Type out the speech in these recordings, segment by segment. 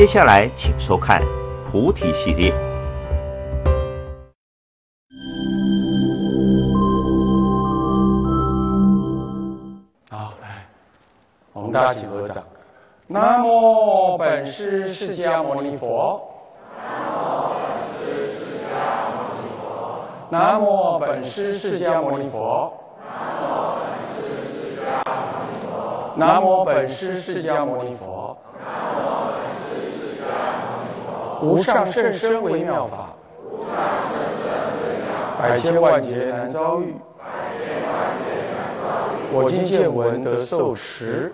接下来，请收看菩提系列。好，来，我们大家一起合掌。南无本师释迦牟尼佛。南无本师释迦牟尼佛。南无本师释迦牟尼佛。南无上甚深微妙法。百千万劫难遭遇。我今见闻得受持。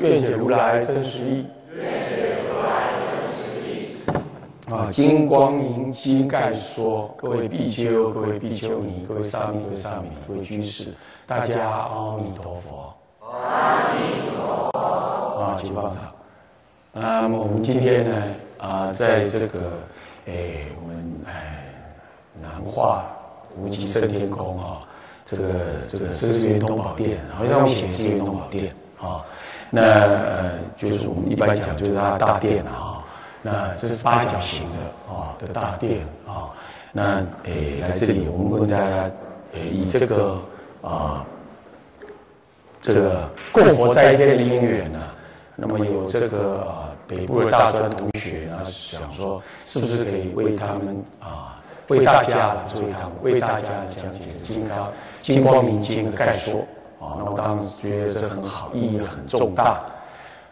愿解如来真实义。啊，金光明经盖说，各位比丘、各位比丘尼、各位沙弥、各位沙弥、各位居士，大家阿弥陀佛。阿弥陀佛。啊，请放掌。那么我们今天呢，啊，在这个，哎，我们哎，南化无极升天宫啊，这个这个这个是圆通宝殿，好像我们写的是圆通宝殿啊。那呃，就是我们一般讲就是它大殿啊。那这是八角形的啊的大殿啊，那诶来这里，我们问大家诶以这个啊这个供佛在天的因缘呢，那么有这个啊北部的大专同学呢想说，是不是可以为他们啊为大家做一堂为大家讲解《金刚金光明经》的概说啊？那我当时觉得这很好，意义很重大。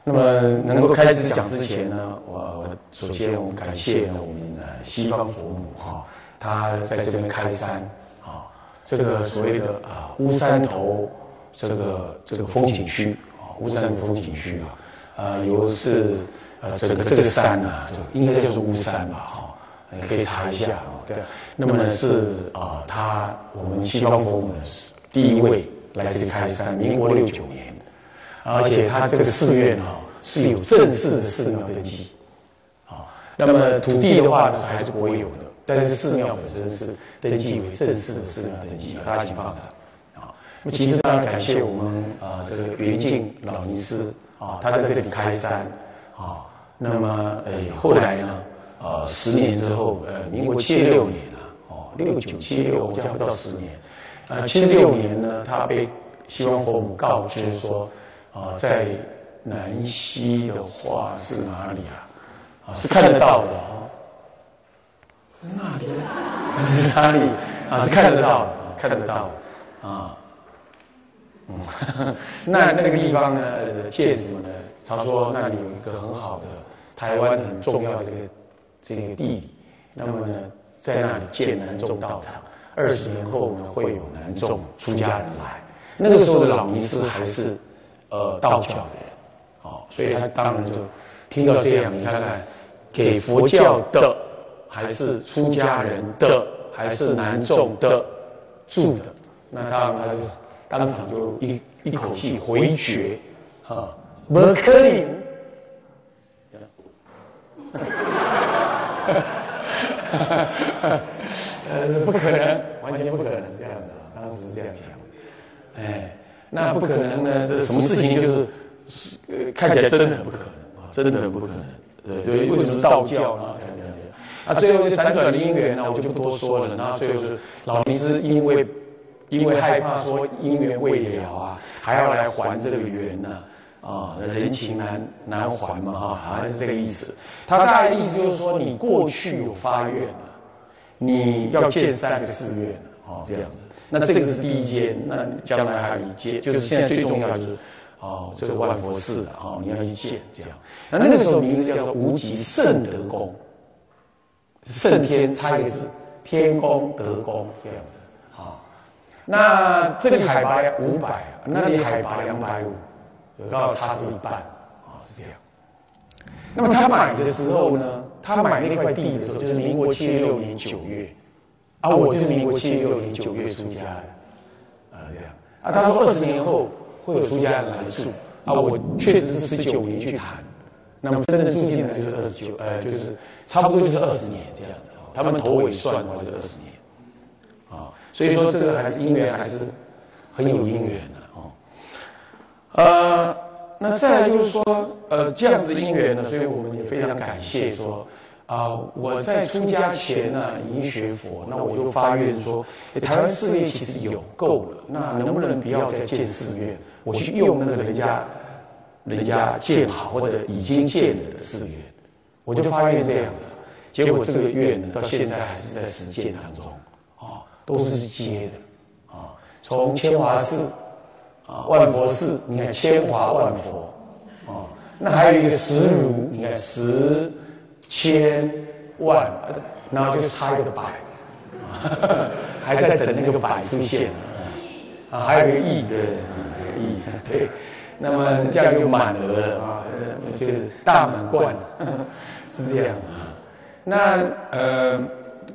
那么能够开始讲之前呢，我首先我们感谢我们的西方佛母哈，他在这边开山啊，这个所谓的啊乌山头这个这个风景区啊，乌山风景区啊，呃，由是呃整个这个山啊，应该叫做巫山吧哈，可以查一下哦。对，那么呢是啊，他我们西方佛母第一位来自开山，民国六九年。而且他这个寺院啊是有正式的寺庙登记，啊，那么土地的话呢还是国有的，但是寺庙本身是登记为正式的寺庙登记，大家请放着，啊，那其实当然感谢我们啊这个圆净老尼师啊，他在这里开山，啊，那么呃后来呢，呃十年之后，呃民国七六年了，哦六九七六加不到十年，呃七六年呢，他被西方佛母告知说。啊，在南溪的话是哪里啊？啊，是看得到的哦。那里 是哪里？啊，是看得到的，看得到啊。嗯，那那个地方呢？戒指呢？他说那里有一个很好的台湾很重要的一个这个地理。那么呢，在那里建南众道场，二十年后呢，会有南众出家人来。那个时候的老尼斯还是。呃，道教的人，哦，所以他当然就听到这样，你看看，给佛教的，还是出家人的，还是南众的住的，那当然他就当场就一一口气回绝，啊，不可能，呃，不可能，完全不可能这样子啊，当时是这样讲，哎。那不可能呢？这什么事情就是是呃，看起来真的很不可能啊，真的很不可能。对对，为什么是道教呢？这样这样啊，最后辗转的因缘呢，我就不多说了。然后最后是老尼是因为因为害怕说因缘未了啊，还要来还这个缘呢啊，人情难难还嘛哈，好像是这个意思。他大概意思就是说，你过去有发愿了，你要建三个寺院哦，这样子。那这个是第一间，那将来还有一间，就是现在最重要就是，哦，这个万佛寺啊，你要去建这样。那那个时候名字叫做无极圣德宫，圣天差一个字，天宫德宫这样子。好，那这里海拔五百，那里海拔两百五，有刚好差出一半，啊，是这样。那么他买的时候呢，他买那块地的时候，就是民国七十六年九月。啊，我就是民国七十六年九月出家的，啊，这样。啊，他说二十年后会有出家人来住，啊，我确实是十九年去谈，那么真正住进来就是二十九，呃，就是差不多就是二十年这样子。他们头尾算的话就二十年，啊，所以说这个还是因缘还是很有因缘的哦。呃，那再来就是说，呃，这样子的因缘呢，所以我们也非常感谢说，啊，我在出家前呢已经学佛，那我就发愿说，台湾寺院其实有够了，那能不能不要再建寺院？我去用那个人家，人家建好或者已经建了的寺院，我就发愿这样子。结果这个愿呢，到现在还是在实践当中，啊，都是接的，啊，从千华寺。啊，万佛寺，你看千华万佛，啊，那还有一个十如，你看十千万，然后就差一个百，还在等那个百出现，啊，还有一个亿。的亿，对，那么这样就满额了。啊，就是大满贯，是这样。啊，那呃。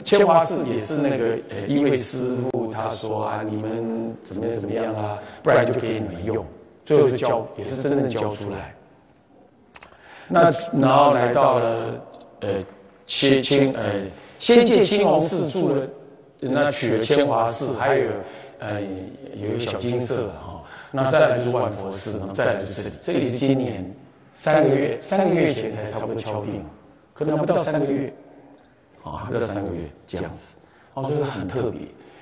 千华寺也是那个呃，一位师傅他说啊，你们怎么样怎么样啊，不然就给你们用，最后就教，也是真正教出来。那然后来到了呃，千千呃，先借青龙寺住了，那取了千华寺，还有呃，有一个小金色哈，那再来就是万佛寺，然后再来就是这里，这里是今年三个月，三个月前才差不多敲定，可能还不到三个月。啊，这三个月这样子，哦，所以很特别。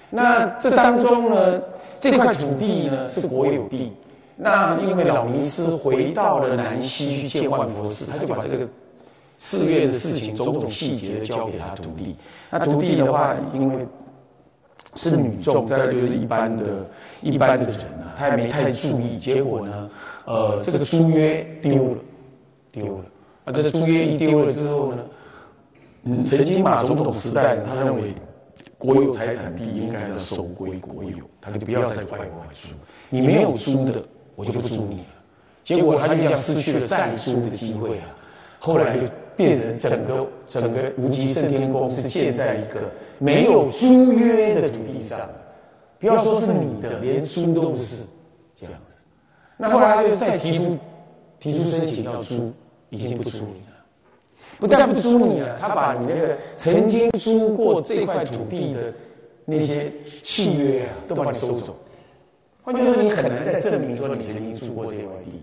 那这当中呢，这块土地呢是国有地。那因为老尼师回到了南溪去见万佛寺，他就把这个寺院的事情种种细节交给他徒弟。那徒弟的话，因为是女众，再就是一般的、一般的人啊，他也没太注意。结果呢，呃，这个租约丢了，丢了。啊，这个租约一丢了之后呢？嗯，曾经马总统时代，他认为国有财产地应该是收归国有，他就不要再外外租。你没有租的，我就不租你了。结果他就这样失去了再租的机会啊。后来就变成整个整个无极圣天宫是建在一个没有租约的土地上，不要说是你的，连租都不是这样子。那后来他就再提出提出申请要租，已经不租你了。不但不租你了，他把你那个曾经租过这块土地的那些契约啊，都把你收走。换句话说，你很难再证明说你曾经租过这块地。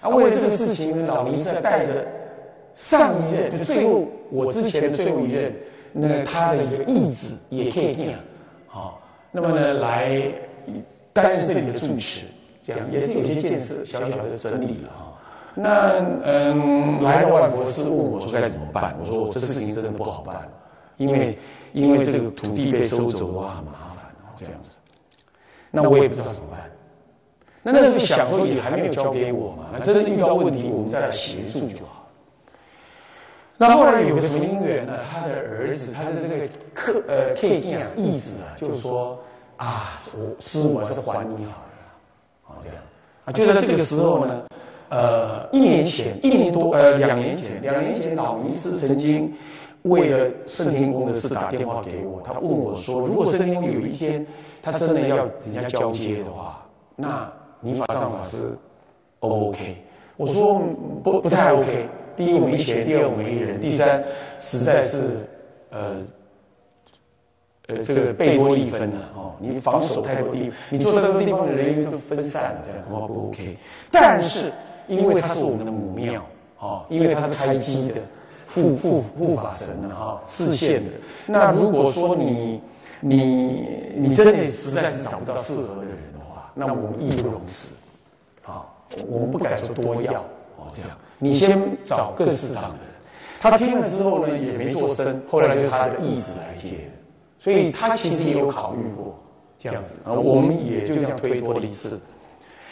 啊，为了这个事情，老尼是带着上一任，就最后我之前的最后一任，那他的一个义子也可以定，好，那么呢来担任这里的住持，这样也是有些建设小小的整理了啊。那嗯，来了万佛寺问我说该怎么办？我说我这事情真的不好办，因为因为这个土地被收走的话很麻烦这样子。那我也不知道怎么办。那那时候想说也还没有交给我嘛，那真的遇到问题我们再来协助就好。那后来有个什么因缘呢？他的儿子，他的这个客呃 K 弟啊义子啊，就是说啊，我师傅还是还你好了，啊这样啊，就在这个时候呢。呃，一年前，一年多，呃，两年前，两年前，老尼斯曾经为了圣天宫的事打电话给我，他问我说：“如果圣天宫有一天他真的要人家交接的话，那你法藏法师 O 不 OK？” 我说：“不，不太 OK。第一，我没钱；第二，我没人；第三，实在是呃呃，这个贝多一分了哦。你防守太多地，你坐在那个地方的人员都分散了，这样恐怕不 OK。但是。因为他是我们的母庙，哦，因为他是开基的护护护法神的哈，视线的。那如果说你你你真的实在是找不到适合的人的话，那我们义不容辞，啊，我们不敢说多要哦，这样你先找更适当的人。他听了之后呢，也没做声，后来就他的义子来接的，所以他其实也有考虑过这样子，啊，我们也就这样推脱了一次。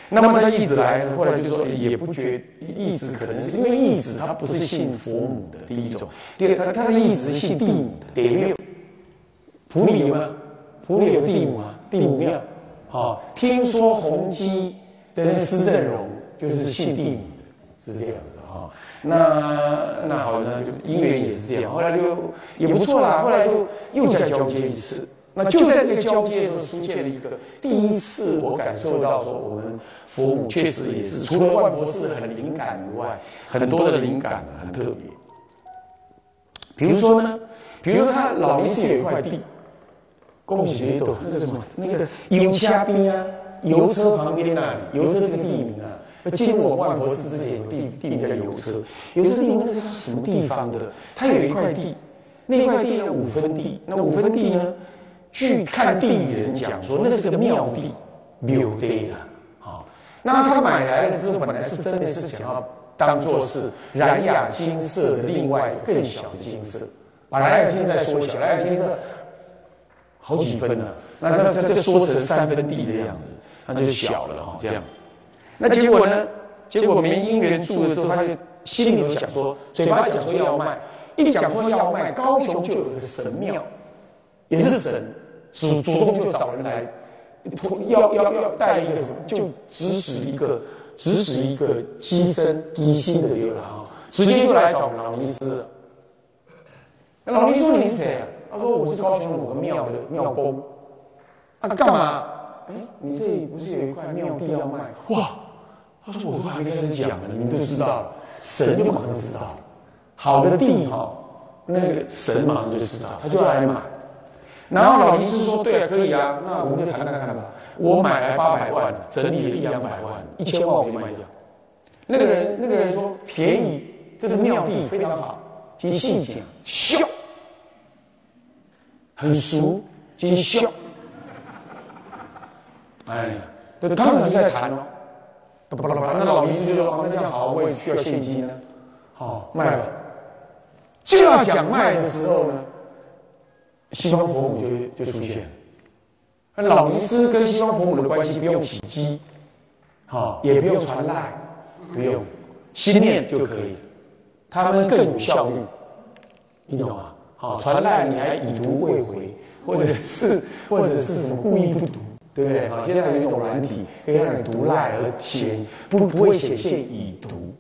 那么他一直来，后来就说也不觉义子可能是因为义子他不是信佛母的第一种，第二他他的义子是信地母的，得没有？普里吗？普里有地母啊，地母庙。好，听说弘基的那施正荣就是信地母的，是这样子哈。那那好，呢就姻缘也是这样，后来就也不错啦，后来就又再交接一次。那就在这个交接的时候，出现了一个第一次，我感受到说，我们佛母确实也是除了万佛寺很灵感以外，很多的灵感很特别。比如说呢，比如他老林寺有一块地，恭喜你，那个什么，那个油车边啊，油车旁边那里，油车这个地名啊，进入我万佛寺之前有地地名叫油车，油车地名那个是什么地方的？它有一块地，那块地呢五分地，那五分地呢，据看地人讲说，那是个妙地，妙地啊。好，那他买来了之后，本来是真的是想要当做是染雅金色的另外更小的金色，把染雅金色再缩小，染雅金色好几分呢，那它它就缩成三分地的样子，那就小了哈，这样。那结果呢？结果没姻缘住了之后，他就心里有想说，嘴巴讲说要卖，一讲说要卖，高雄就有个神庙，也是神主主动就找人来，要要要带一个什么，就指使一个指使一个机身低心的一个人啊，直接就来找老尼斯。那老尼斯说你是谁啊？他说我是高雄某个庙的庙公。啊，干嘛？哎，你这里不是有一块庙地要卖？哇！他说：“我都还没开始讲呢，你们都知道了，神就马上知道了。好的地哈，那个神马上就知道，他就来买。然后老尼师说：‘对啊，可以啊，那我们就谈谈看吧。’我买来八百万，整理了一两百万，一千万我就卖掉。那个人，那个人说便宜，这是妙地，非常好。经细讲，笑，很熟，经笑。哎呀，对，他们就在谈哦。”巴拉巴拉，那老尼斯就说：“那这样好，我也需要现金呢。好，卖了。就要讲卖的时候呢，西方佛母就就出现了。那老尼斯跟西方佛母的关系不用起机，好，也不用传赖，不用心念就可以。他们更有效率，你懂吗？好，传赖你还已读未回，或者是或者是什么故意不读。”对不对？好，现在有一种软体可以让你读赖而写，不不会显现已读，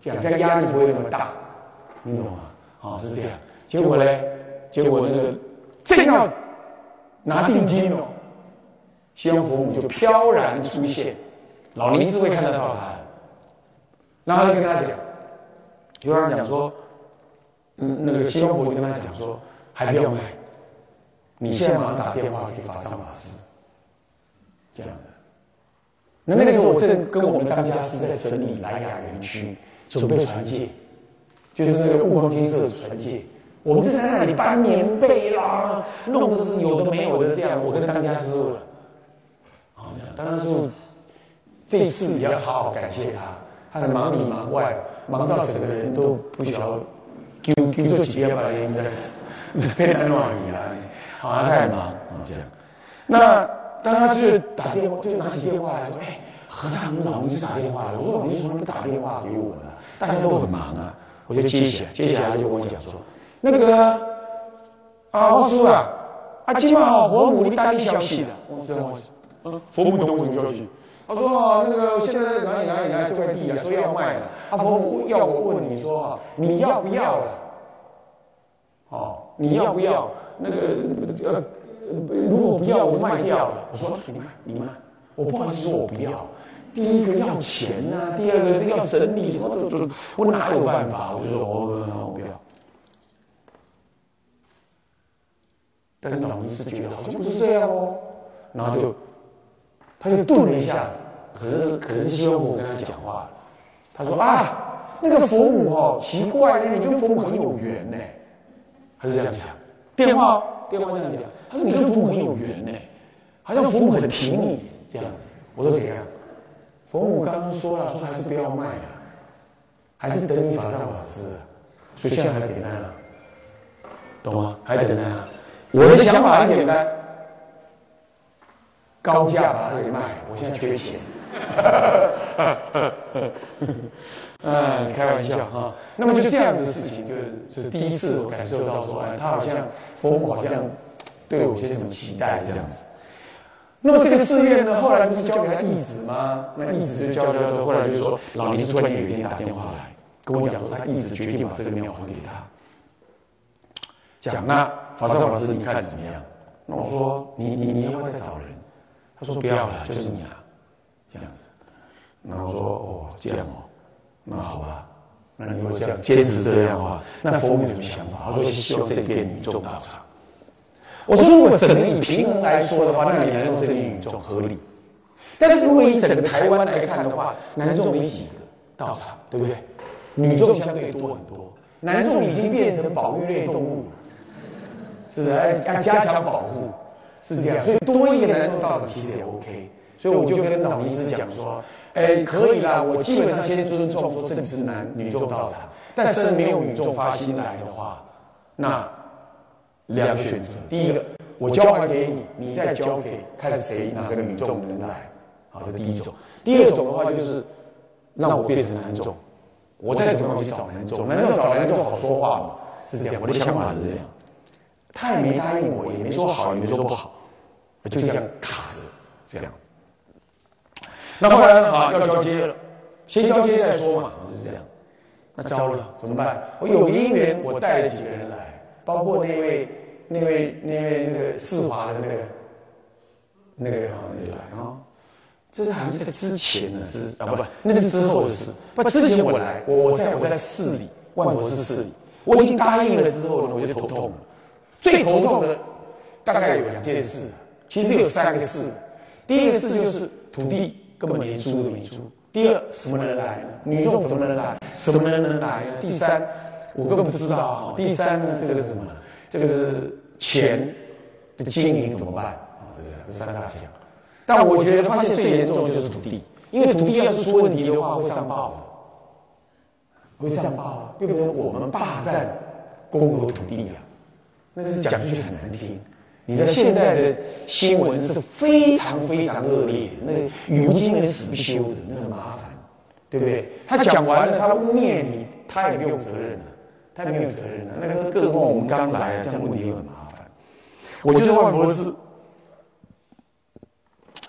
这样这样压力不会那么大，你懂吗？啊，是这样。结果呢？结果那个正要拿定金了，西方佛母就飘然出现，老尼斯会看得到他，然后就跟他讲，就跟他讲说，嗯，那个西方佛母跟他讲说，还不要卖，你现在马上打电话给法上法师。这样的，那那个时候我正跟我们当家师在整理南雅园区，准备传戒，就是那个雾光金色传戒。我们正在那里搬棉被啦，弄的是有的没有的这样。我跟当家师傅了，好，当家师傅这次也要好好感谢他，他的忙里忙外，忙到整个人都不晓得丢丢做几天把人家非常乱一样，好像太忙，这样，那。当他是打电话，就拿起电话来说：“哎，和尚，你老尼是打电话了。”我说：“老吴，为什么不打电话给我呢，大家都很忙啊。”我就接起来，接下来就跟我讲说：“那个啊，我叔啊，啊，今晚佛母你打你消息了。”我说：“嗯，佛母等我什么消息？”他说：“那个现在哪里哪里哪里这块地啊，说要卖了。啊，佛母要我问你说啊，你要不要了？哦，你要不要那个呃？”如果不要，我就卖掉了。我说你卖，你卖，我不好意思说我不要。第一个要钱呐，第二个要整理什么都都，我哪有办法？我就说我我不要。但是老尼是觉得好像不是这样哦，然后就他就顿了一下子，可是可是西方佛跟他讲话，他说啊，那个佛母哦，奇怪，你跟佛母很有缘呢，他就这样讲，电话。电话这样讲，他说你跟佛母很有缘呢，好像佛母很挺你这样。我说怎样？佛母刚刚说了，说还是不要卖啊，还是等你法上法师，所以现在还等待了，懂吗？还等待啊。我的想法很简单，高价把它给卖，我现在缺钱。嗯，开玩笑哈。那么就这样子的事情，就是就第一次我感受到说，哎，他好像佛母好像对我有些什么期待这样子。那么这个寺院呢，后来不是交给他义子吗？那义子就交交交，后来就说，老林突然有一天打电话来跟我讲说，他义子决定把这个庙还给他。讲那法师法师，你看怎么样？那我说，你你你要不要再找人？他说不要了，就是你了，这样子。然后说哦，这样哦。那好吧，那你如果这样坚持这样的话，那佛母有什么想法？他说希望这边女众道场。我说如果整个以平衡来说的话，那你来用这边女众合理。但是如果以整个台湾来看的话，男众没几个道场，对不对？女众相对多很多，男众已经变成保育类动物了，是不是？要加强保护，是这样。所以多一个男众道场其实也 OK。所以我就跟老尼师讲说，哎，可以啦，我基本上先尊重说这里是男女众道场，但是没有女众发心来的话，那两个选择，第一个我交还给你，你再交给看谁哪个女众能来，好，这是第一种。第二种的话就是让我变成男众，我再怎么去找男众，男众找男众好说话嘛，是这样，我的想法是这样。他也没答应我，也没说好，也没说不好，就这样卡着，这样。那后来好要交接了，先交接再说嘛，就是这样。那交了怎么办？我有姻缘，我带了几个人来，包括那位、那位、那位那个世华的那个、那个好像也来啊。这是好像在之前呢，之啊不不，那是之后的事。不，之前我来，我我在我在市里，万佛寺市里，我已经答应了之后呢，我就头痛了。最头痛的大概有两件事，其实有三个事。第一个事就是土地。根本连租都没租。第二，什么人来？女众怎么能来？什么人能来？第三，我根本不知道哈。第三呢，这个是什么？这个是钱的经营怎么办？啊，这是这三大项。但我觉得发现最严重的就是土地，因为土地要是出问题的话，会上报，会上报啊，对不对？我们霸占公有土地啊，那是讲出去很难听。你知道现在的新闻是非常非常恶劣，那语无惊人死不休的，那很麻烦，对不对？他讲完了，他污蔑你，他也没有责任了，他也没有责任了。那个，更何况我们刚来啊，这样问题很麻烦。我觉得万佛寺，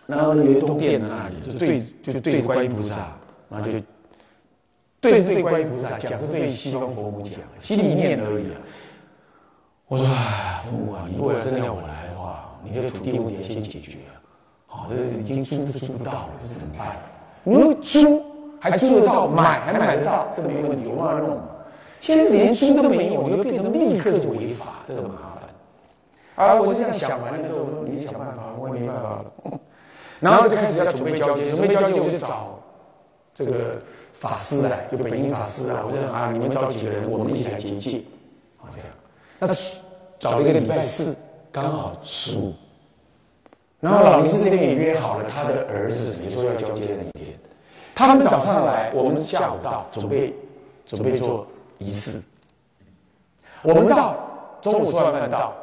然后有一栋殿的那里，就对，就对着观音菩萨，然后就对着对观音菩萨讲，是对西方佛母讲，心里念而已啊。我说：“哎，父母啊，你如果真的要我来的话，你这土地问题先解决啊！好，这是已经租都租不到了，这是怎么办？你说租还租得到，买还买得到，这没问题，我慢慢弄嘛。现在连租都没有，你又变成立刻就违法，这很麻烦。啊，我就这样想完了之后，我说你想办法，我也没办法了。然后就开始要准备交接，准备交接我就找这个法师来，就本因法师啊，我就啊，你们找几个人，我们一起来结界，啊，这样。”那找了一个礼拜四，刚好十五，然后老林师这边也约好了他的儿子，也说要交接那一天。他们早上来，我们下午到，准备准备做仪式。我们到中午吃完饭到，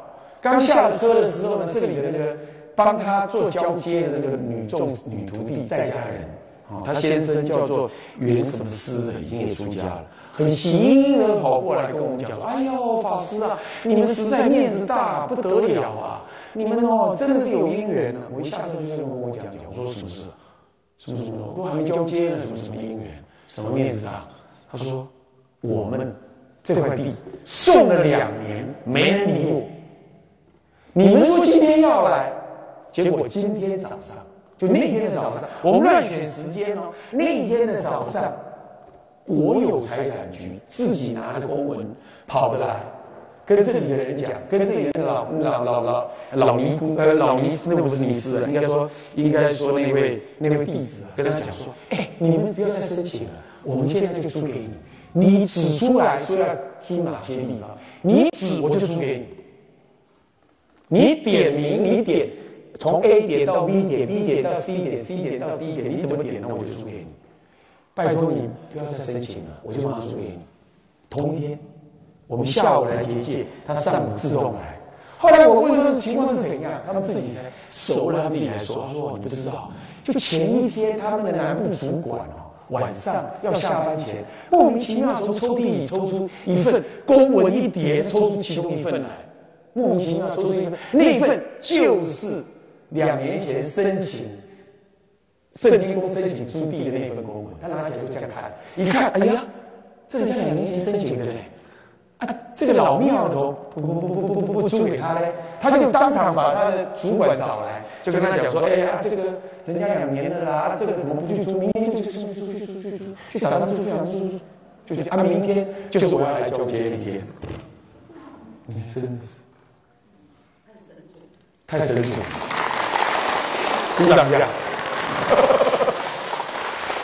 刚下了车的时候呢，这里的那个帮他做交接的那个女众女徒弟在家人，哦，他先生叫做袁什么师，已经也出家了。很喜盈的跑过来跟我们讲：“哎呦，法师啊，你们实在面子大不得了啊！你们哦，真的是有姻缘呢。”我一下车就跟我讲讲，我说什么事？什么什么？都还没交接呢，什么什么姻缘？什么面子啊？他说：“我们这块地送了两年，没人理我。你们说今天要来，结果今天早上，就那天的早上，我们乱选时间哦，那天的早上。”国有财产局自己拿着公文跑的来，跟这里的人讲，跟这里的老老老老老尼姑呃老尼师，那不是尼师了，应该说应该说那位那位弟子跟他讲说，哎，你们不要再申请了，我们现在就租给你，你指出来说要租哪些地方，你指我就租给你，你点名你点从 A 点到 B 点，B 点到 C 点，C 点到 D 点，你怎么点那我就租给你。拜托你不要再申请了，我就马上租给你。同一天，我们下午来结界，他上午自动来。后来我问说是情况是怎样，他们自己才熟了，他们自己才说，他说你不知道，就前一天他们的南部主管哦，晚上要下班前，莫名其妙从抽屉里抽出一份公文一叠，抽出其中一份来，莫名其妙抽出一份，那份就是两年前申请。圣天公申请租地的那份公文，他拿起来就这样看，一看，哎呀，这个叫两年前申请的嘞，啊，这个老庙头不不不不不不不租给他嘞，他就当场把他的主管找来，就跟他讲说，哎呀，这个人家两年了啦，这个怎么不去租？明天就去租租去租去租，去找他租去找他租租，就就啊，明天就是我要来交接那天，你真的是太神了，太神了，鼓掌一下。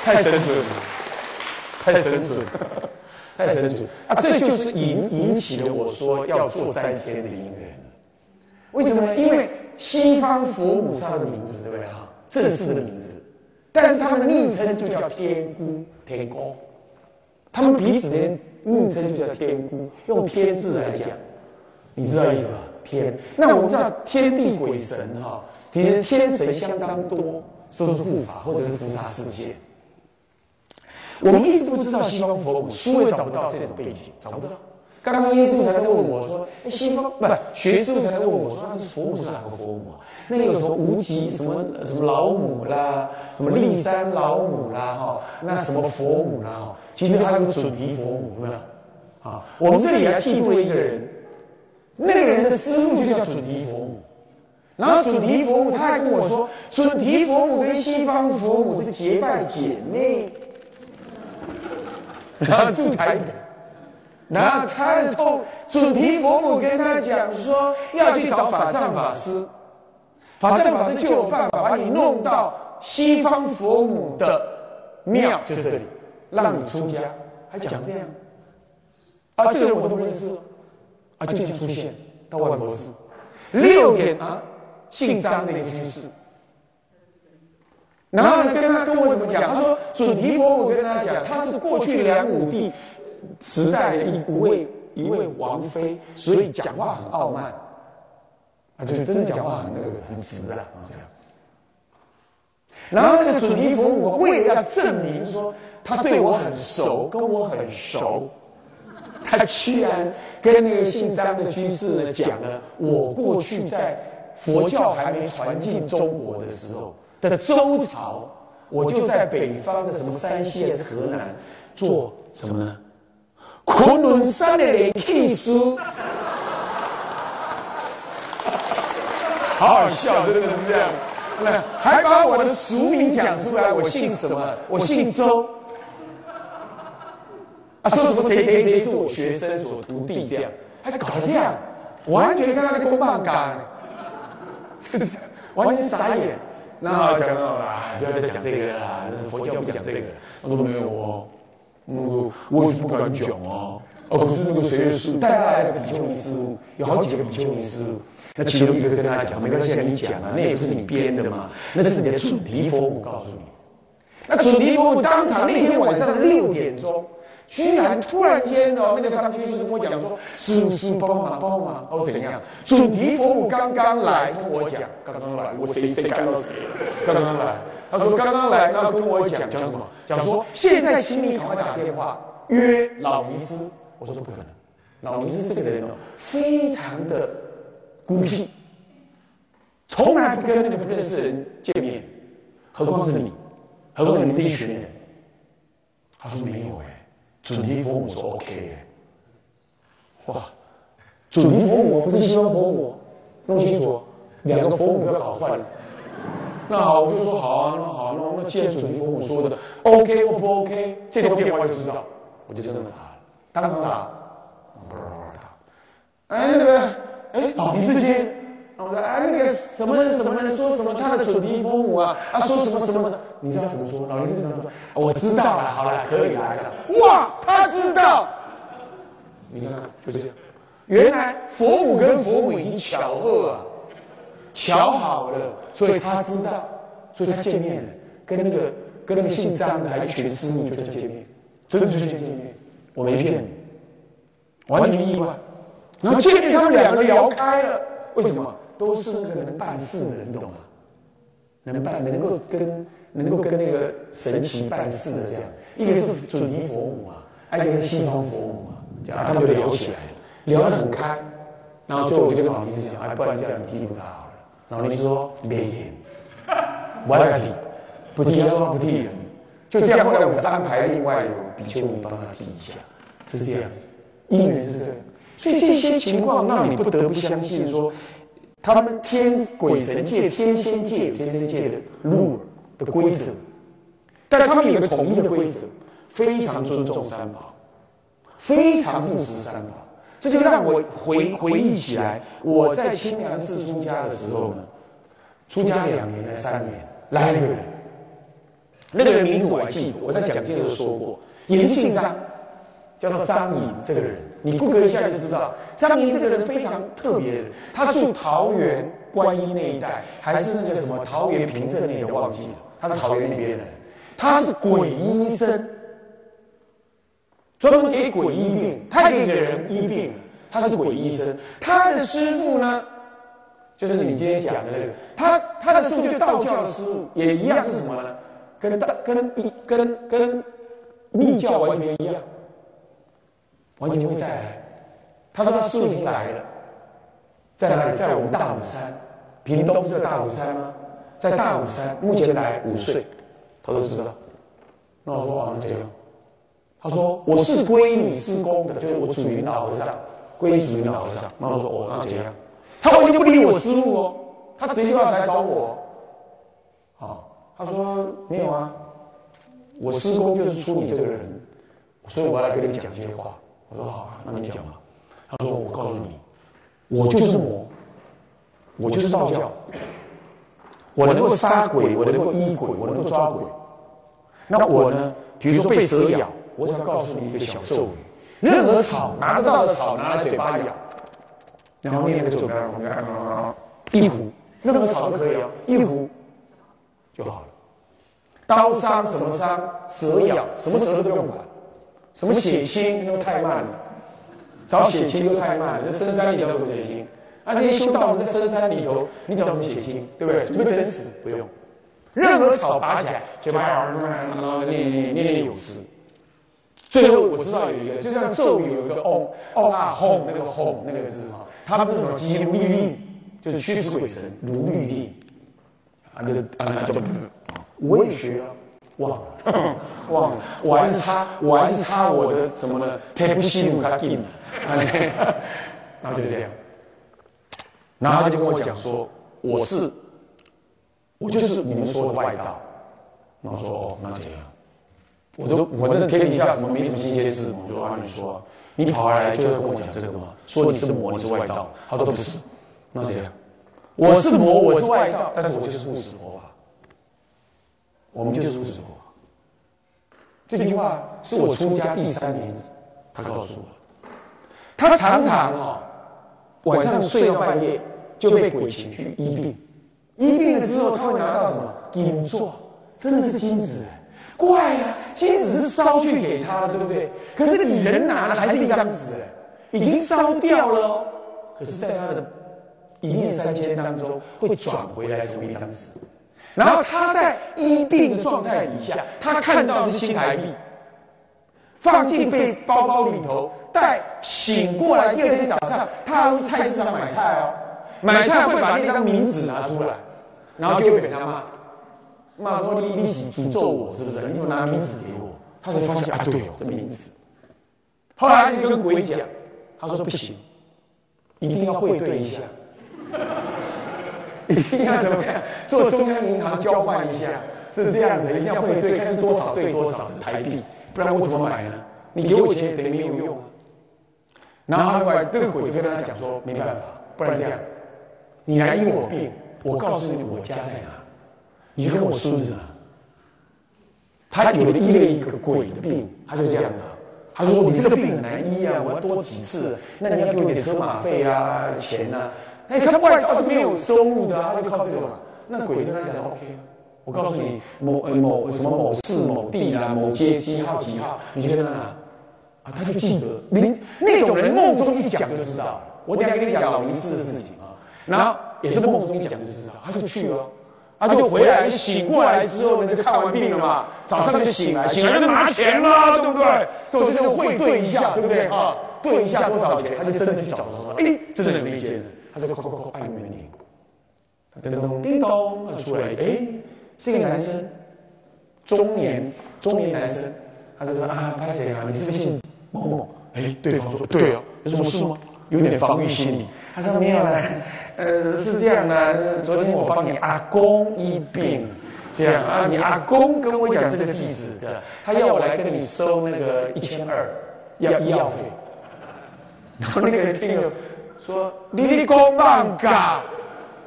太神准了，太神准，太神准啊！这就是引引起了我说要做斋天的因缘。为什么呢？因为西方佛母是他的名字，对不对啊？正式的名字，但是他们昵称就叫天姑、天公，他们彼此间昵称就叫天姑，用天字来讲，你知道意思吧？天，那我们知道天地鬼神哈，其实天神相当多，说是护法或者是菩萨示现。我们一直不知道西方佛母，书也找不到这种背景，找不到。刚刚耶稣才在问我说：“哎，西方不学师才在问我说，那是佛母是哪个佛母？那个有什么无极什么什么老母啦，什么骊山老母啦，哈，那什么佛母啦？哈，其实还有个准提佛母，有没有？啊，我们这里还剃度了一个人，那个人的师傅就叫准提佛母。然后准提佛母他还跟我说，准提佛母跟西方佛母是结拜姐妹。然后住台北。然后看透主题佛母跟他讲说，要去找法善法师，法善法师就有办法把你弄到西方佛母的庙，就这里，让你出家，还讲这样，啊，这个人我都不认识，啊，就这样出现到万佛寺，六点啊，姓张的一个居士，然后呢，跟他跟我怎么讲？他说，准提佛我跟他讲，他是过去梁武帝。时代的一位一位王妃，所以讲话很傲慢，啊，就真的讲话很那个很直啊，这样。然后那个准提佛我为了要证明说他对我很熟，跟我很熟，他居然跟那个姓张的居士呢讲了我过去在佛教还没传进中国的时候的周朝，我就在北方的什么山西还是河南做什么呢？昆仑山的炼气师，好好笑，真的是这样。还把我的俗名讲出来，我姓什么？我姓周。啊，说什么谁谁谁是我学生，是我徒弟，这样还搞这样，完全跟他的公办干，是不是？完全傻眼。那讲到啊，不要再讲这个了，佛教不讲这个。他说没有哦。我我也是不敢讲哦！哦，可是那个谁是带他来的比丘尼师傅，有好几个比丘尼师傅，那其中一个就跟他讲，没关系，你讲啊，那也不是你编的嘛，那是你的准提佛母告诉你。那准提佛母当场那天晚上六点钟，居然突然间哦，那个张居士跟我讲说：“师傅，师傅，帮忙，帮忙！”哦，怎样？准提佛母刚刚来跟我讲，刚刚来，我谁谁干到谁？刚刚来。他说：“刚刚来，那跟我讲讲什么？讲说现在请你赶快打电话约老尼斯。”我说：“不可能，老尼斯这个人哦，非常的孤僻，从来不跟那个不认识的人见面，何况是你，何况你们这一群人。”他说：“没有哎，准提佛母说 OK 哎，哇，准提佛母不是西方佛母，弄清楚，两个佛母不要搞混了。”那好，我就说好啊，那好，那那既然准提佛母说的 OK 或不 OK，这通电话就知道，我就这么打了，当场打，不打。哎，那个，哎，老尼斯接，我说哎，那个什么什么人说什么他的准提佛母啊，啊说什么什么的，你知道怎么说？老尼斯怎么说？我知道了，好了，可以来了。哇，他知道，你看看，就这样，原来佛母跟佛母已经巧合啊。巧好了，所以他知道，所以他见面了，跟那个跟那个姓张的还群师母就在见面，真的就见面，我没骗你，完全意外。然后见面他们两个聊开了，为什么？都是那个能办事的人，你懂吗？能办能够跟能够跟那个神奇办事的这样，一个是准尼佛母啊，一个是西方佛母啊，这样他们就聊起来了，聊得很开。然后最后我就跟老尼斯讲，哎，不然这样你替补他。老尼说没人，我来替，不替他说不替人，就这样。后来我是安排另外有比丘尼帮他替一下，是这样子，因缘是这样。所以这些情况让你不得不相信说，他们天鬼神界、天仙界、天仙界的路的规则，但他们有个统一的规则，非常尊重三宝，非常护持三宝。这就让我回回忆起来，我在清凉寺出家的时候呢，出家两年还三年，来了一个人，那个人名字我还记得，我在讲经的时候说过，也是姓张，叫做张颖这个人，你 google 一下就知道，张颖这个人非常特别，他住桃园观音那一带，还是那个什么桃园平镇那的忘记了，他是桃园那边人，他是鬼医生，专门给鬼医病，他可以给人医病，他是鬼医生，他的师傅呢？就是你今天讲的那个，他他的师傅就道教的师傅，也一样是什么呢？跟道跟跟跟密教完全一样，完全会再来。他说他师傅已经来了，在哪里？在我们大武山，屏东是大武山吗？在大武山，目前来五岁，他都知道。那我说啊，那这样，他说我是皈依你师公的，就是我祖云老和尚，皈依祖云老和尚。那我说哦，那这样。他完全不理我师傅哦，他直接要来找我。好，他说没有啊，我师公就是出你这个人，所以我来跟你讲这些话。我说好啊，那你讲吧。他说我告诉你，我就是魔，我就是道教，我能够杀鬼，我能够医鬼，我能够抓鬼。那我呢，比如说被蛇咬，我想告诉你一个小咒语：任何草拿得到的草，拿来嘴巴咬。然后念那个咒，一壶，任何草都可以啊，一壶就好了。刀伤什么伤？蛇咬什么蛇都用了。什么血清？又太慢了，找血清又太慢了。那深山里找什么血清？啊，那些修道人在深山里头，你找什么血清？对不对？准备等死，不用。任何草拔起来，嘴巴念念念念有词。最后我知道有一个，就像咒语有一个嗡嗡啊轰，那个轰那个字哈。他们是什么？吉如律令，就驱使鬼神如律令。啊，那个啊，就我也学了，忘了，忘了。我还是差，我还是差我的什么呢？太不信他给你，然后就这样。然后他就跟我讲说：“我是，我就是你们说的外道。”然后说：“哦，那这样。”我都我这天底下什么没什么新鲜事，我就按你说。你跑来就要跟我讲这个吗？说你是魔，你是外道，他说不是。那这样，我是魔，我是外道，但是我就是护持佛法。我们就是护持佛法。这句话是我出家第三年，他告诉我。他常常哦，晚上睡到半夜就被鬼情去医病，医病了之后他会拿到什么金座，真的是金子。怪呀，金子是烧去给他的，对不对？可是你人拿了还是一张纸，已经烧掉了。可是，在他的一念三千当中，会转回来成为一张纸。然后他在医病的状态底下，他看到是新台币，放进被包包里头，待醒过来第二天早上，他要菜市场买菜哦，买菜会把那张名纸拿出来，然后就被人家骂。骂说你你是诅咒我是不是？你怎么拿名纸给我？他才发现啊，对哦，这名纸。后来你跟鬼讲，他说不行，一定要汇对一下，一定要怎么样？做中央银行交换一下，是这样子，一定要汇兑，看是多少兑多少台币，不然我怎么买呢？你给我钱等于没有用。然后后来这个鬼就跟他讲说，没办法，不然这样，你来医我病，我告诉你我家在哪。你就跟我孙子，他有了医了一个鬼的病，他就这样子。他说：“你这个病很难医啊，我要多几次，那你要给我点车马费啊，钱呐。”哎，他外道是没有收入的，他就靠这个嘛。那鬼跟他讲：“OK，我告诉你，某某什么某市某地啊，某街几号几号，你觉得呢啊，他就记得。你那种人梦中一讲就知道。我等下跟你讲老林寺的事情啊，然后也是梦中一讲就知道，他就去了。”他就回来，醒过来之后呢，就看完病了嘛。早上就醒来，醒来就拿钱了，对不对？所以就会对一下，对不对？哈，对一下多少钱，他就真的去找他说：“哎，这是哪一间？”他就快快快按门铃，叮咚叮咚，他出来，哎，是一个男生，中年中年男生，他就说：“啊，他谁啊？你是不是姓某某？”哎，对方说：“对啊，有什么事吗？”有点防御心理。他说：“没有啦。”呃，是这样的，昨天我帮你阿公医病，这样啊，你阿公跟我讲这个地址的，他要我来跟你收那个一千二，要医药费。然后那个人听了说：“你公慢噶，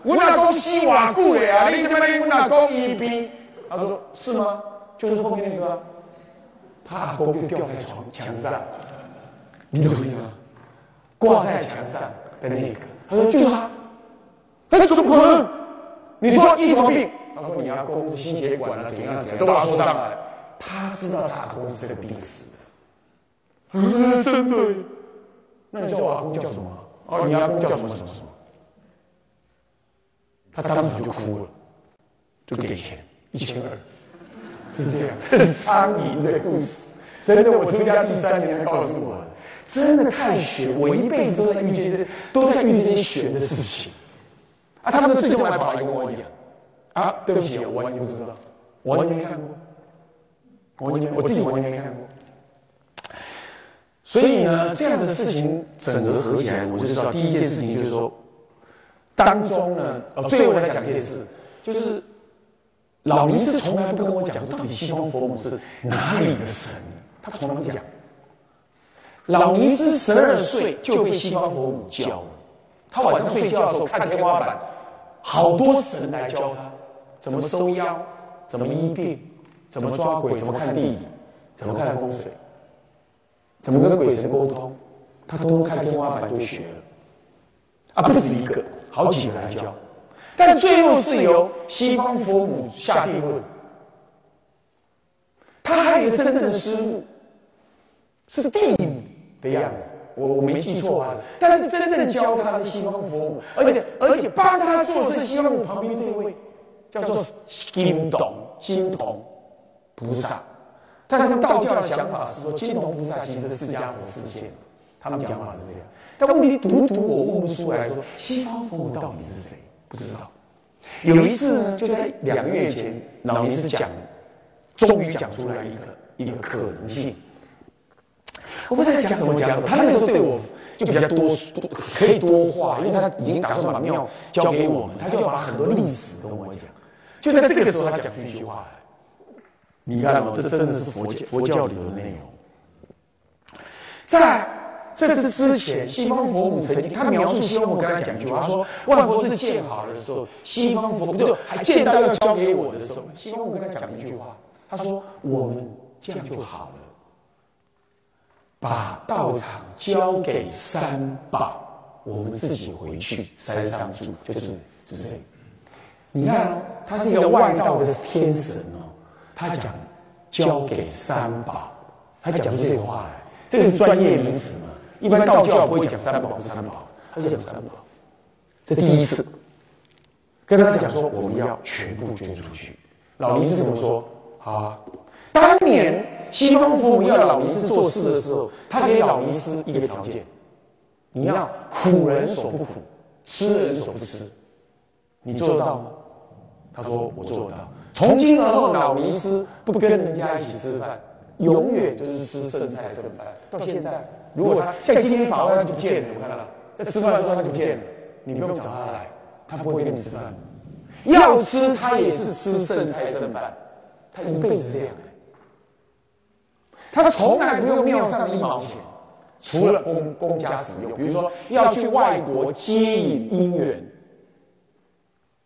我阿公死瓦固的啊，你什么你我阿公医病？”他说：“是吗？就就是后面那个，他阿公就吊在床墙上，你懂意思吗？挂在墙上的那个，他说就是他，那怎么可能？你说你什么病？他说你阿公是心血管啊，怎样怎样，都把他说上来。他知道他阿公是这个病死的，嗯，真的。那你叫我阿公叫什么？哦，你阿公叫什么什么什么？他当场就哭了，就给钱一千二，是这样。这是苍蝇的故事，真的。我出家第三年，他告诉我，真的太玄。我一辈子都在遇见这，都在遇见这些玄的事情。啊，他们自己来跑来跟我讲，啊，对不起，我完全不知道，我完全没看过，完全我自己完全没看过。所以呢，这样的事情整个合起来，我就知道第一件事情就是说。当中呢，呃，最后来讲一件事，就是老尼是从来不跟我讲，到底西方佛母是哪里的神，他从来不讲。老尼斯十二岁就被西方佛母教了，他晚上睡觉的时候看天花板，好多神来教他怎么收妖，怎么医病，怎么抓鬼，怎么看地理，怎么看风水，怎么跟鬼神沟通，他通通看天花板就学了，啊，不止一个。好几个来教，但最后是由西方佛母下定论。他还有一个真正的师傅，是地母的样子，我我没记错啊。但是真正教他是西方佛母，而且而且帮他做是西方佛母旁边这位叫做金董金童菩萨。在他们道教的想法是说，金童菩萨其实是释迦佛示现，他们讲法是这样。但问题读读我问不出来说西方佛母到底是谁？不知道。有一次呢，就在两个月前，老尼斯讲，终于讲出来一个一个可能性。我不知道讲什么讲，他那个时候对我就比较多多可以多话，因为他已经打算把庙交给我们，他就要把很多历史跟我讲。就在这个时候，他讲出一句话来，你看哦，这真的是佛教佛教里的内容，在。这是之前西方佛母曾经，他描述西方佛母跟他讲一句话，他说万佛寺建好的时候，西方佛不对还建到要交给我的时候，西方佛母跟他讲一句话，他说我们这样就好了，把道场交给三宝，我们自己回去山上住，就是就是这样。你看，哦他是一个外道的天神哦，他讲交给三宝，他讲出这个话来，这个是专业名词嘛？一般道教不会讲三宝不是三宝，他就讲三宝。这第一次跟他讲说，我们要全部捐出去。老尼是怎么说？啊，当年西方父母要老尼师做事的时候，他给老尼师一个条件：你要苦人所不苦，吃人所不吃。你做得到吗？他说我做得到。从今而后，老尼斯不跟人家一起吃饭。永远都是吃剩菜剩饭，到现在，如果他像今天法会他就不见了，我看到在吃饭的时候他就不见了，你不用找他来，他不会跟你吃饭。要吃他也是吃剩菜剩饭，他一辈子是这样的。他从来不用庙上一毛钱，除了公公家使用，比如说要去外国接引姻缘，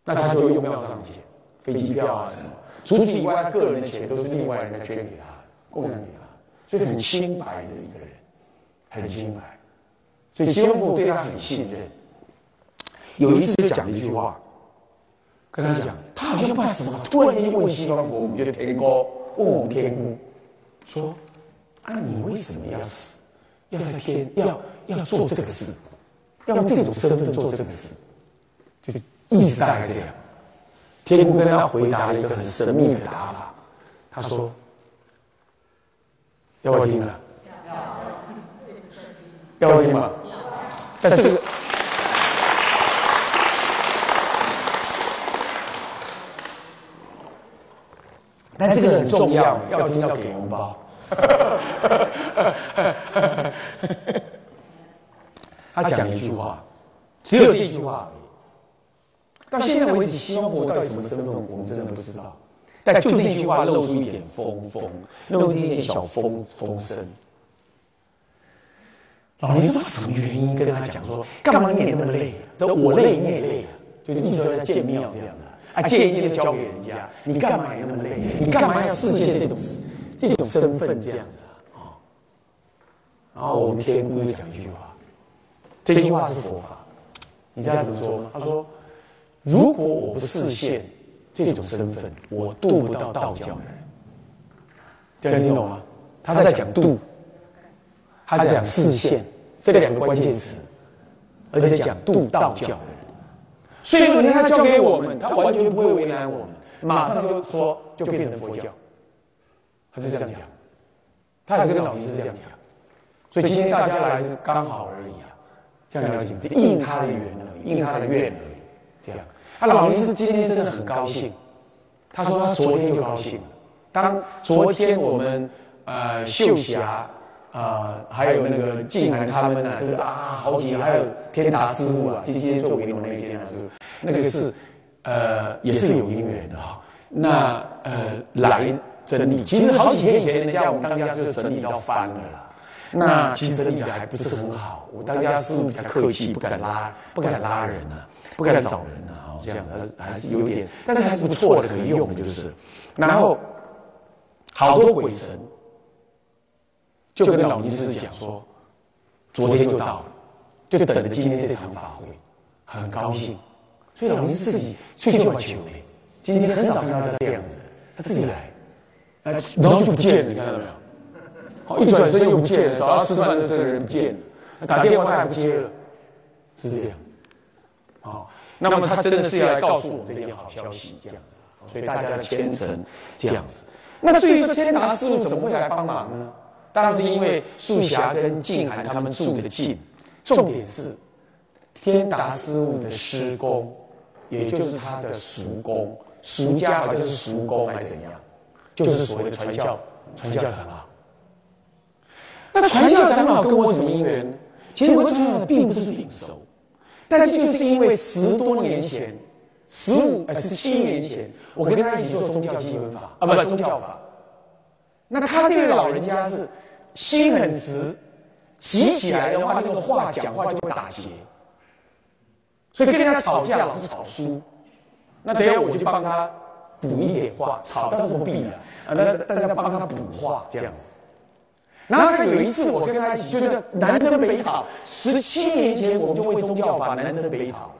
那他就用庙上的钱，飞机票啊什么。除此以外，他个人的钱都是另外人家捐给他。供养给他，所以很清白的一个人，很清白，所以西方父对他很信任。有一次就讲了一句话，跟他讲，他好像怕什么，突然间就问西方佛母，就天公问我们天姑，说：“啊，你为什么要死？要在天要要做这个事，要用这种身份做这个事？”就意思大概这样。天姑跟他回答了一个很神秘的答法，他说。要不要听了？要，要不要听吗？但这个，但这个很重要，要听要给红包。他讲一句话，只有这句话。到现在为止，西方佛到底什么身份，我们真的不知道。但就那句话露出一点风风，露出一点小风风声。老尼知道什么原因跟他讲说，干嘛念那么累？都我累你也累啊，就是意思要见庙这样的。啊，建一件的交给人家，你干嘛那么累？你干嘛要世现这种这种身份这样子啊？然后我们天姑又讲一句话，这句话是佛法，你知道怎么说吗？他说：如果我不实现这种身份，我渡不到道教的人。这样听懂吗？他在讲渡，他在讲视线，这两个关键词，而且讲渡道教的人。所以说，你看他交给我们，他完全不会为难我们，马上就说就变成佛教，他就这样讲。他还是跟老师这样讲。所以今天大家来是刚好而已啊，这样了解，应他的缘而已，应他的愿而已。这样，他老林是今天真的很高兴，他说他昨天就高兴了。当昨天我们呃秀霞啊，还有那个静涵他们呢，就是啊好几还有天达师傅啊，今天做给我们那天达师傅，那个是呃也是有因缘的哈。那呃来整理，其实好几天以前人家我们当家是整理到翻了啦。那其实整理的还不是很好，我当家师傅比较客气，不敢拉不敢拉人啊，不敢找人啊，这样子还是有点，但是还是不错的，可以用的就是，然后。好多鬼神就跟老尼师讲说，昨天就到了，就等着今天这场法会，很高兴。所以老尼师自己睡觉求的，今天很少看到他这样子，他自己来，哎，然后就不见了，你看到没有？好，一转身又不见了，找他吃饭的这个人不见了，打电话他也不接了，是这样。好，那么他真的是要来告诉我们这件好消息，这样子。所以大家的虔诚这样子。那至于说天达师傅怎么会来帮忙呢？当然是因为素霞跟静涵他们住的近。重点是天达师傅的师公，也就是他的叔公，叔家好像是叔公还是怎样，就是所谓的传教传教长老。那传教长老跟我什么因缘？其实我跟传教长老并不是顶熟，但是就是因为十多年前。十五呃十七年前，我跟他一起做宗教基本法啊，不是宗教法。那他这个老人家是心很直，急起来的话，那个话讲话就会打结，所以跟他吵架老是吵输。那等下我就帮他补一点话，吵倒是不必了啊，那大家帮他补话这样子。然后他有一次我跟他一起，就是南征北讨。十七年前我们就为宗教法南征北讨。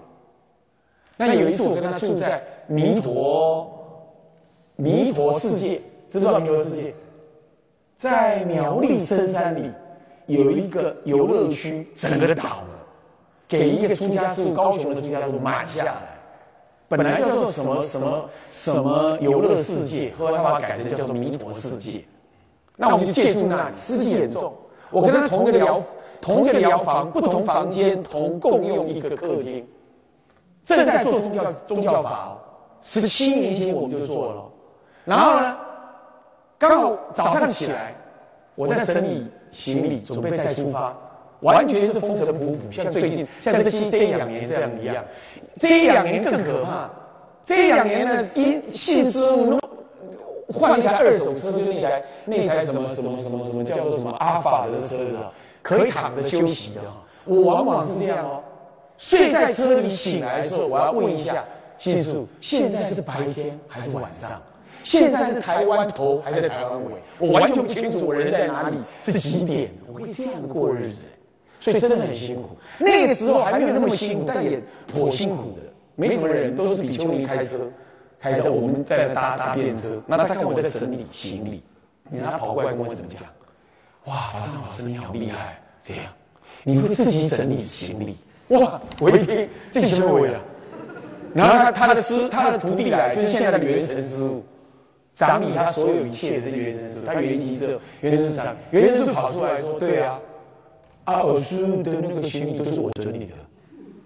那有一次，我跟他住在弥陀弥陀世界，知道弥陀世界，在苗栗深山里有一个游乐区，整个倒了，给一个出家师傅，高雄的出家师傅买下来。本来叫做什么什么什么游乐世界，后来把它改成叫做弥陀世界。那我们就借住那里，湿气严重。我跟他同一个疗同一个疗房，不同房间，同共用一个客厅。正在做宗教宗教法哦，十七年前我们就做了，然后呢，刚好早上起来，我在整理行李，准备再出发，完全是风尘仆仆，像最近像这这这两年这样一样，这一两年更可怕，这一两年呢，因信师傅换一台二手车，就那台那台什么什么什么什么叫做什么阿法的车子，可以躺着休息的，我往往是这样哦。睡在车里醒来的时候，我要问一下技术：现在是白天还是晚上？现在是台湾头还是台湾尾？我完全不清楚我人在哪里，是几点？我会这样子过日子，所以真的很辛苦。那个时候还没有那么辛苦，但也颇辛苦的。没什么人，都是比丘尼开车，开车我们在搭搭便车。那他看我在整理行李，你他跑过来跟我怎么讲？哇，法上老师你好厉害！这样，你会自己整理行李？哇！我一听这什么鬼啊？然后他他的师他的徒弟来，就是现在的元成师傅，掌理他所有一切的元成师傅。他原籍是元成师傅，元成师傅跑出来说：“对啊，阿尔师的那个行李都是我整理的。”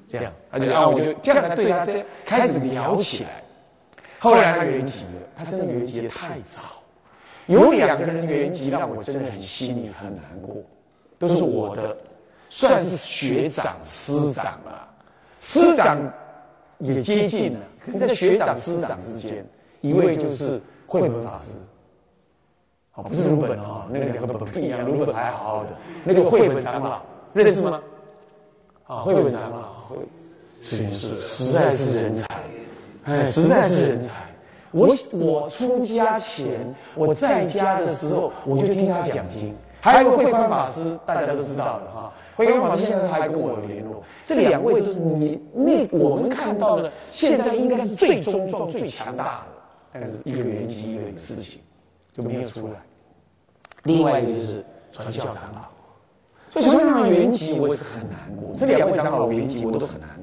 这样，他就然后我就这样来对他这样开始聊起来。后来他圆寂了，他真的圆寂的太早。有两个人的原籍让我真的很心里很难过，都是我的。算是学长师长了，师长也接近了。可在学长师长之间，一位就是慧本法师，哦，不是鲁本哦，那个两个本不一样，鲁本还好好的。那个慧本长老认识吗？啊，慧本长老，慧，这是实在是人才，哎，实在是人才。我我出家前，我在家的时候，我就听他讲经。还有个慧观法师，大家都知道的哈。慧观法师现在还跟我有联络。这两位都是你那我们看到的，现在应该是最中壮、最强大的。但是一个原籍，一个有事情，就没有出来。另外一个就是传教长老。所以传教长老原籍，我也是很难过。这两位长老原籍，我都很难过。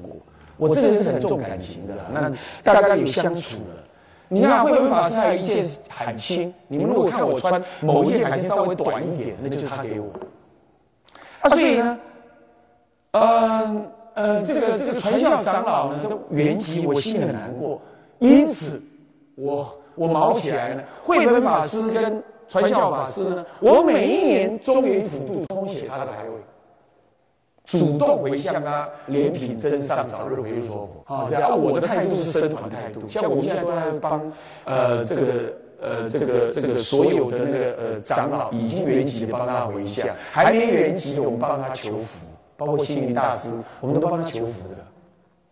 我这个人是很重感情的，那大家有相处了。你看慧文法师还有一件海青，你们如果看我穿某一件海青稍微短一点，那就是他给我。啊，所以呢，呃呃，这个这个传教长老呢，他原籍我心里很难过，因此我我毛起来了。慧文法师跟传教法师呢，我每一年中原普渡通写他的牌位。主动回向啊，莲品真上早日回说啊，这样我的态度是生团态度。像我们现在都在帮呃这个呃这个这个所有的那个呃长老已经圆寂的帮他回向，还没圆寂的我们帮他求福，包括星云大师，我们都帮他求福的。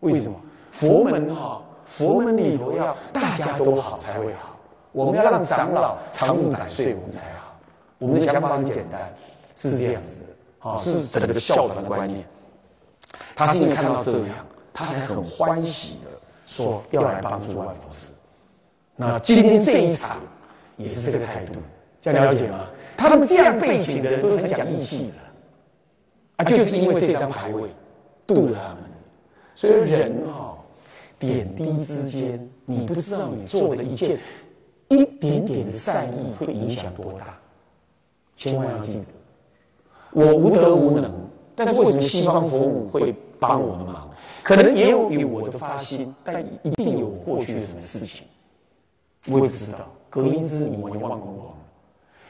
为什么？佛门哈，佛门里头要大家都好才会好，我们要让长老长命百岁，我们才好。我们的想法很简单，是这样子的。啊，是整个孝团的观念。他是因为看到这样，他才很欢喜的说要来帮助万佛寺。那今天这一场也是这个态度，这样了解吗？他们这样背景的人都很讲义气的，啊，就是因为这张牌位渡了他们。所以人哈，点滴之间，你不知道你做的一件一点点的善意会影响多大，千万要记得。我无德无能，但是为什么西方佛母会帮我们忙？可能也有与我的发心，但一定有过去的什么事情，我也不知道。隔音之谜，我也忘光光了。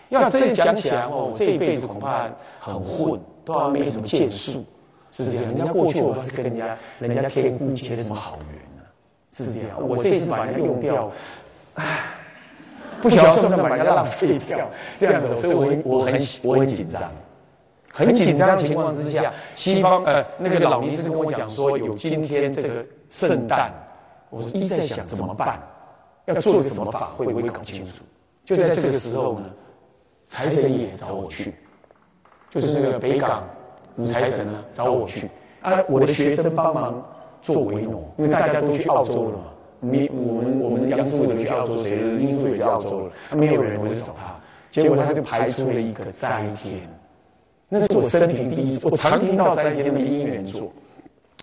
要真的讲起来哦，我这一辈子恐怕很混，都还没什么建树，是这样。人家过去我是跟人家人家天姑结什么好缘呢？是这样。我这次把人用掉，唉，不晓得算不算把人家浪费掉？这样子，所以我我很我很紧张。很紧张的情况之下，西方呃那个老医生跟我讲说有今天这个圣诞，我说一直在想怎么办，要做个什么法会，不会搞清楚。就在这个时候呢，财神爷找我去，就是那个北港五财神呢找我去啊，我的学生帮忙做维诺，因为大家都去澳洲了嘛，没我们我们杨师傅也去澳洲，谁英叔也去澳洲了，没有人我就找他，结果他就排出了一个灾天。那是我生平第一次，我常听到在天的姻缘座。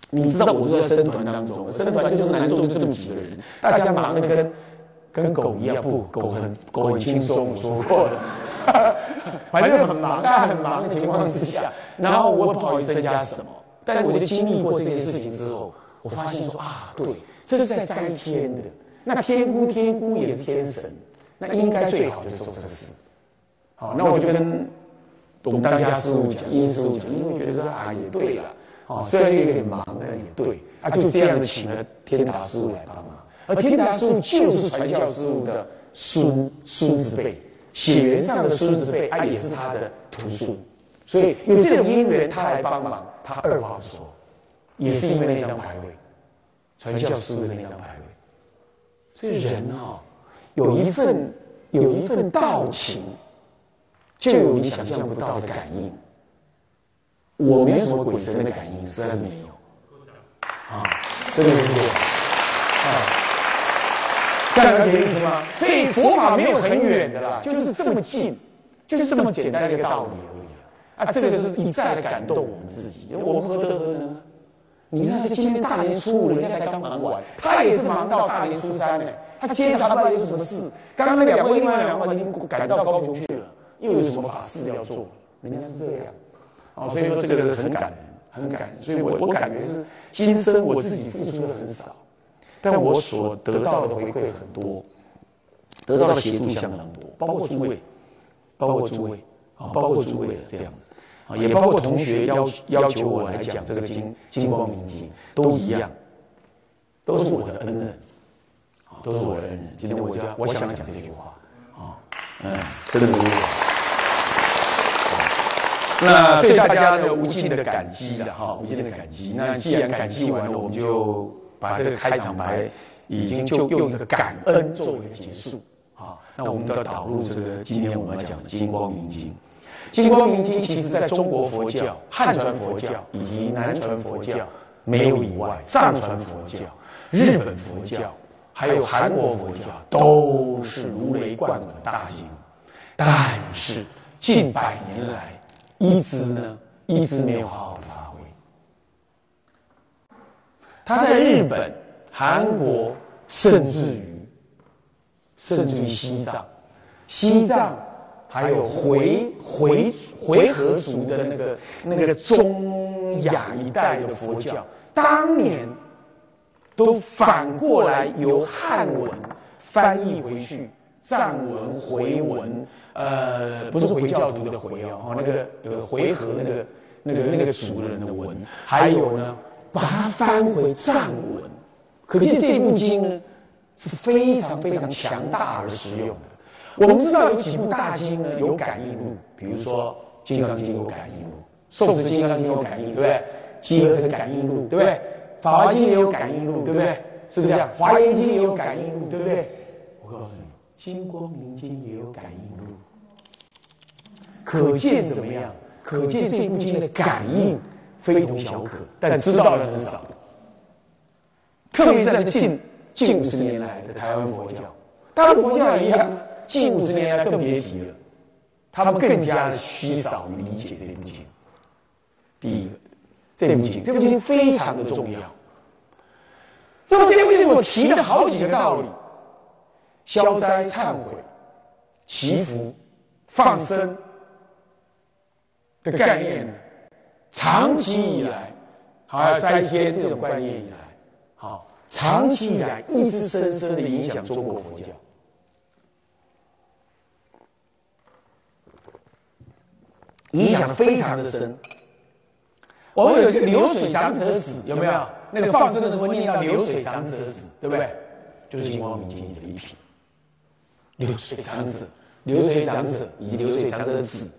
你知道我都在生团当中，生团就是南座就这么几个人，大家忙的跟跟狗一样，不狗很狗很轻松，我说过了，反正很忙，大家很忙的情况之下，然后我不好意思增加什么，但我就经历过这件事情之后，我发现说啊，对，这是在摘天的，那天姑天姑也是天神，那应该最好就是做这事。好，那我就跟。我们当家师傅讲，殷师傅讲，因为觉得说啊，也对了，啊，虽然有点忙，但也对，啊，就这样请了天达师傅来帮忙。而天达师傅就是传教师傅的孙孙子辈，血缘上的孙子辈，啊，也是他的徒孙，所以有这种因缘，他来帮忙。他二话不说，也是因为那张牌位，传教师傅的那张牌位。所以人哈，有一份有一份道情。就有你想象不到的感应，我没有什么鬼神的感应，实在是没有。啊，真的是这样。啊，这样了解意思吗？所以佛法没有很远的啦，就是这么近，就是这么简单的一个道理而已。啊，这个是一再的感动我们自己，我们何德何能？你看，这今天大年初五，人家才刚忙完，他也是忙到大年初三呢。他接着他不知道有什么事，刚刚那两位另外两位已经赶到高雄去了。又有什么法事要做？人家是这样，啊，所以说这个很感人，很感人。所以我我感觉是今生我自己付出的很少，但我所得到的回馈很多，得到的协助相当多，包括诸位，包括诸位，啊，包括诸位这样子，啊，也包括同学要要求我来讲这个金金光明经，都一样，都是我的恩人，啊，都是我的恩人。今天我就要我想讲这句话，啊，嗯，真的是。那对大家的无尽的感激了哈，无尽的感激。那既然感激完了，我们就把这个开场白已经就用一个感恩作为结束啊。那我们都要导入这个今天我们要讲的《金光明经》。《金光明经》其实在中国佛教、汉传佛教以及南传佛教没有以外，藏传佛教、日本佛教还有韩国佛教都是如雷贯耳的大经。但是近百年来，一直呢，一直没有好好的发挥。他在日本、韩国，甚至于，甚至于西藏，西藏还有回回回纥族的那个那个中亚一带的佛教，当年都反过来由汉文翻译回去，藏文回文，呃，不是回教徒的回哦，那个呃回纥那个那个那个族人的文，还有呢。把它翻回藏文，可见这部经呢是非常非常强大而实用的。我们知道有几部大经呢有感应录，比如说《金刚经》有感应录，《宋词金刚经》有感应，对不对？《集合成感应录》，对不对？《法华经》也有感应录，对不对？是不是这样？《华严经》也有感应录，对不对？我告诉你，《金光明经》也有感应录，可见怎么样？可见这部经的感应。非同小可，但知道的人很少。特别是在近近五十年来的台湾佛教，当然佛教也一样，近五十年来更别提了，他们更加的稀少于理解这部经。第一个，这部经，这部经非常的重要。那么这部经所提的好几个道理，消灾、忏悔、祈福、放生的概念。长期以来，好在天这种观念以来，好长期以来一直深深的影响中国佛教，影响非常的深。我们有这个流水长者子，有没有？那个放生的时候念到流水长者子，对不对？就是《金光明经》里的一品。流水长者、流水长者以及流水长者子，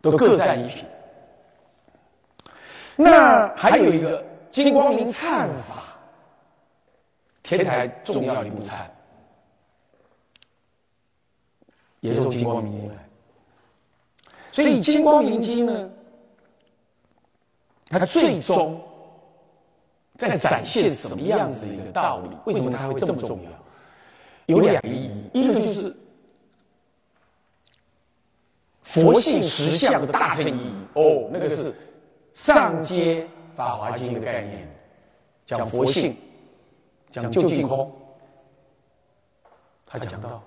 都各占一品。那还有一个金光明忏法，天台重要的一部忏，也是从金光明经来。所以金光明经呢，它最终在展现什么样子的一个道理？为什么它会这么重要？有两个意义，一个就是佛性实相的大乘意义。哦，那个是。上阶《法华经》的概念，讲佛性，讲究竟空，他讲到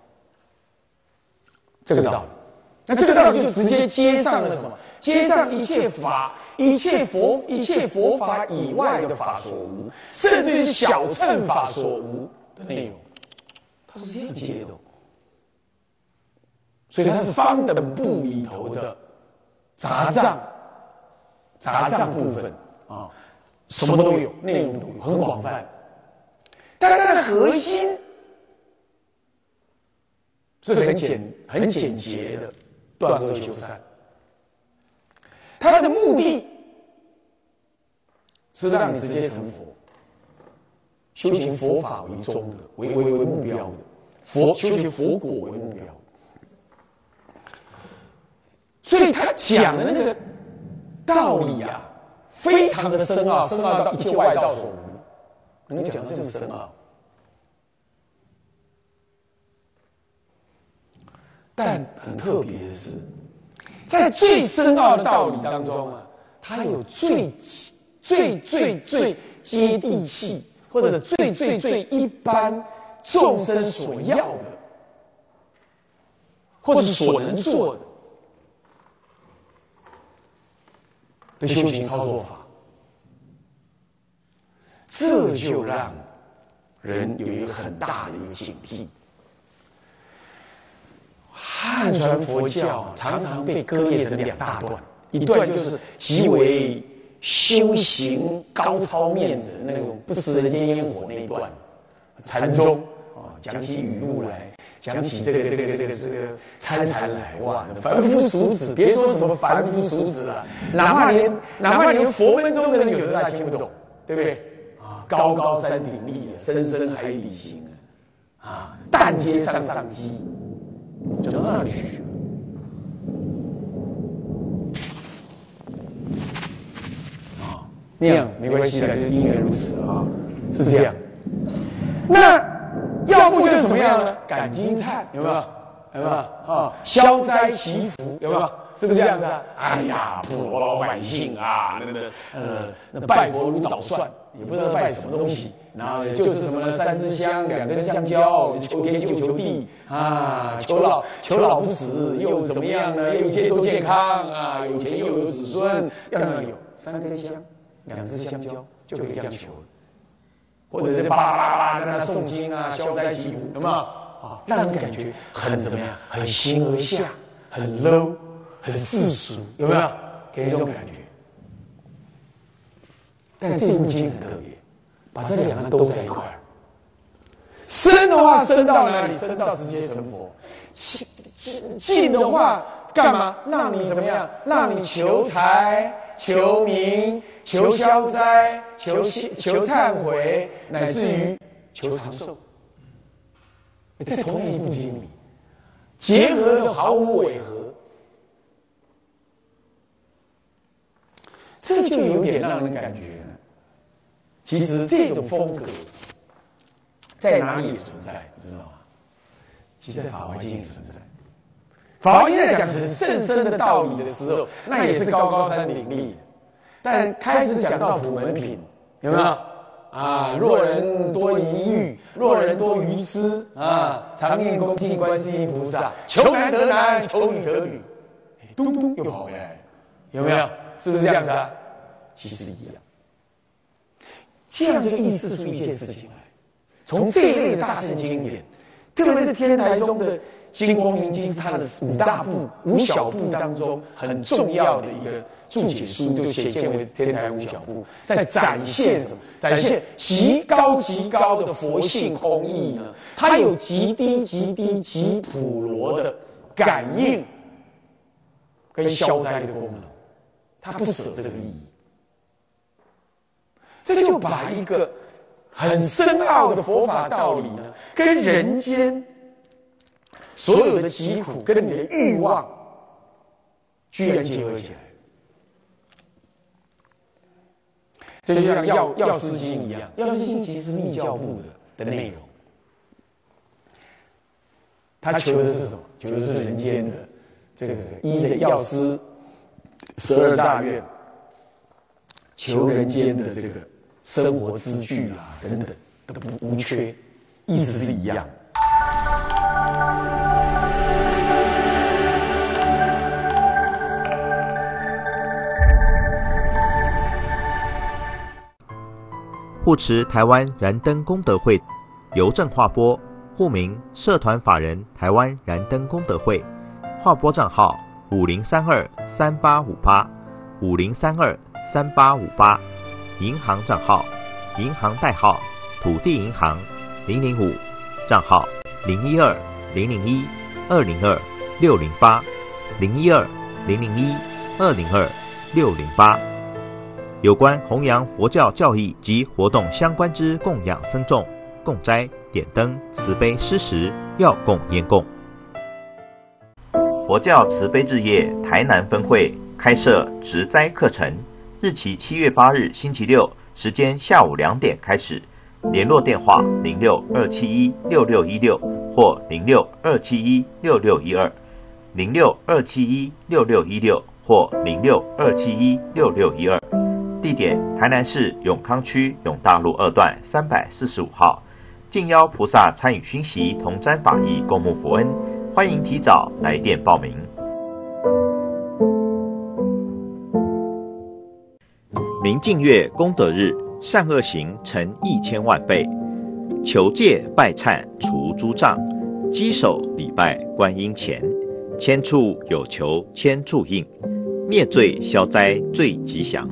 这个道理。那这个道理就直接接上了什么？接上一切法、一切佛、一切佛法以外的法所无，甚至是小乘法所无的内容，它是这样接的。所以它是方等部里头的杂藏。杂藏部分啊，什么都有，内容都有，很广泛。但它的核心是很简、很简洁的断恶修善。它的目的是让你直接成佛，修行佛法为宗的，为为为目标的，佛修行佛果为目标。所以他讲的那个。道理啊，非常的深奥，深奥到一切外道所无，能够讲这么深奥。但很特别的是，在最深奥的道理当中啊，它有最最最最接地气，或者最最最一般众生所要的，或者所能做的。的修行操作法，这就让人有一个很大的一个警惕。汉传佛教常常被割裂成两大段，一段就是极为修行高超面的那种不食人间烟火那一段，禅宗啊，讲起语录来。讲起这个这个这个这个参禅来哇，凡夫俗子，别说什么凡夫俗子了，哪怕连哪怕连佛门中的人有的他听不懂，对不对？啊，高高山顶立，深深海底行啊，啊，但皆上上机，就到那里去。啊，那样没关系的，就因缘如此啊，是这样。那要不就是什么样呢？赶金灿有没有？有没有？啊，消灾祈福有没有？是不是这样子啊？哎呀，普罗老百姓啊，那个呃，那拜佛如捣蒜，也不知道拜什么东西。然后就是什么呢？三支香，两根香蕉，求天就求地啊，求老求老不死，又怎么样呢？又健都健康啊，有钱又有子孙，要么有三根香，两支香蕉就可以这样求。或者是巴拉巴拉在那诵经啊，消灾祈福，有没有？啊，让人感觉很怎么样？很形而下，很 low。很世俗，有没有？给人一种感觉。但这部经很特别，把这两个都在一块儿。生的话，生到哪里？生到直接成佛。信信的话，干嘛？让你怎么样？让你求财、求名、求消灾、求求忏悔，乃至于求长寿。在同一部经里，结合的毫无违和。这就有点让人感觉，其实这种风格在哪里也存在，你知道吗？其实，在《法华经》也存在。《法华经》在讲很甚深的道理的时候，那也是高高山顶立。但开始讲到普门品，有没有？啊，若人多淫欲，若人多愚痴，啊，常念恭敬观世音菩萨，求男得男，求女得女，咚咚又跑回来，有没有？是不是这样子啊？其实一样。这样就意思出一件事情来：从这一类的大圣经典，特别是天台中的《金光明经》，是它的五大部、五小部当中很重要的一个注解书，就显现为天台五小部，在展现什么？展现极高极高的佛性空义呢？它有极低极低极普罗的感应跟消灾的功能。他不舍这个意义，这就把一个很深奥的佛法道理呢，跟人间所有的疾苦跟你的欲望，居然结合起来。这就像《药药师经》一样，《药师经》其实是密教部的的内容，他求的是什么？求的是人间的这个医的药师。十二大愿，求人间的这个生活资具啊，等等都不无缺，意思是一样。护持台湾燃灯功德会，邮政划拨，户名社团法人台湾燃灯功德会，划拨账号。五零三二三八五八，五零三二三八五八，银行账号，银行代号土地银行零零五，账号零一二零零一二零二六零八零一二零零一二零二六零八。有关弘扬佛教教义及活动相关之供养僧众、供斋、点灯、慈悲施食、要供烟供。佛教慈悲置业台南分会开设植栽课程，日期七月八日星期六，时间下午两点开始。联络电话零六二七一六六一六或零六二七一六六一二，零六二七一六六一六或零六二七一六六一二。地点：台南市永康区永大路二段三百四十五号。敬邀菩萨参与熏习同沾法义，共沐佛恩。欢迎提早来电报名。净月功德日，善恶行成一千万倍。求戒拜忏除诸障，稽首礼拜观音前。千处有求千处应，灭罪消灾最吉祥。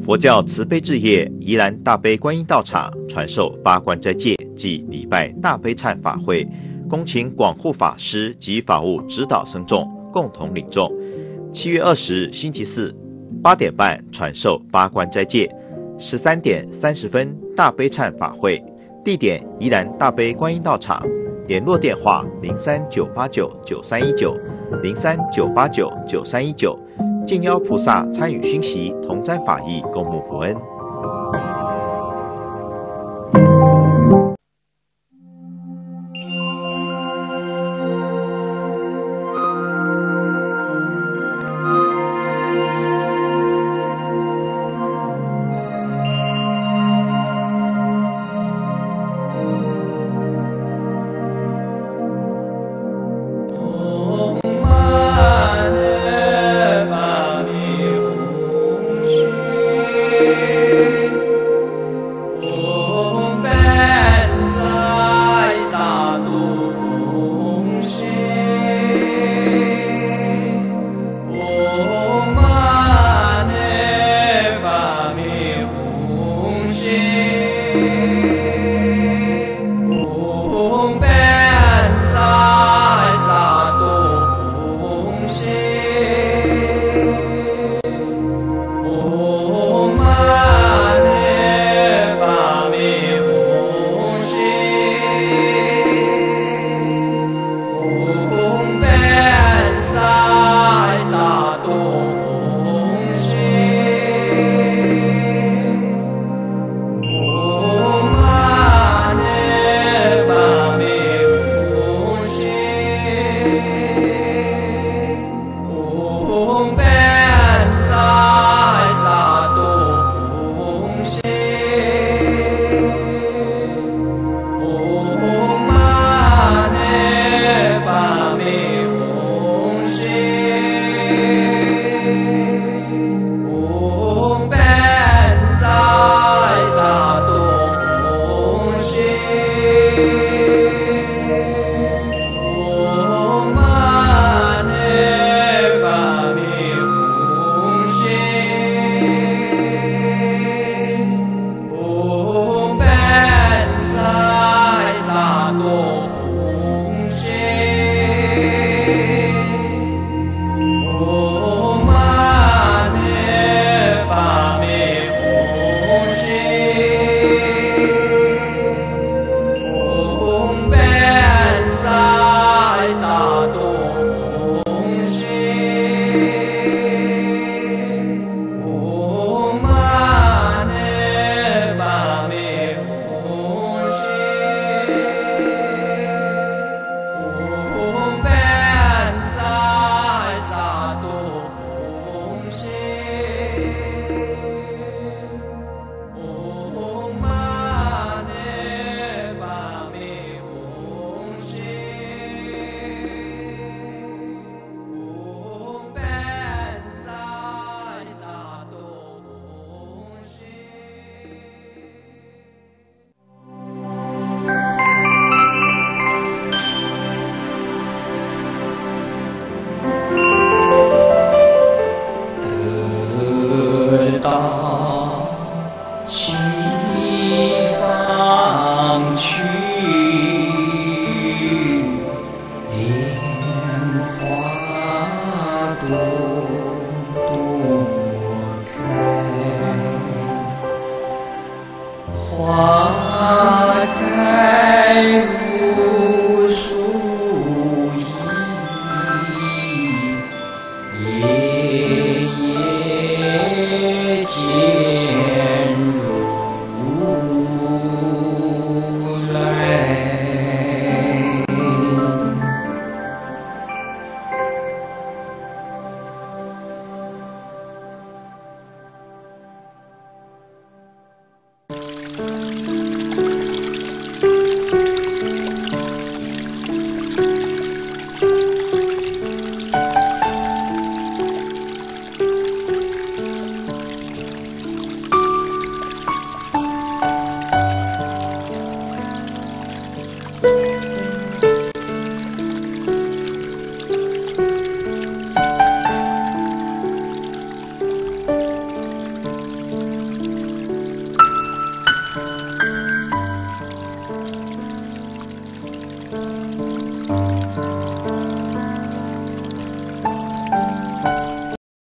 佛教慈悲置业宜兰大悲观音道场传授八关斋戒及礼拜大悲忏法会。恭请广护法师及法务指导僧众共同领众。七月二十日星期四八点半传授八关斋戒，十三点三十分大悲忏法会，地点宜兰大悲观音道场，联络电话零三九八九九三一九零三九八九九三一九，敬邀菩萨参与熏习，同沾法益，共沐佛恩。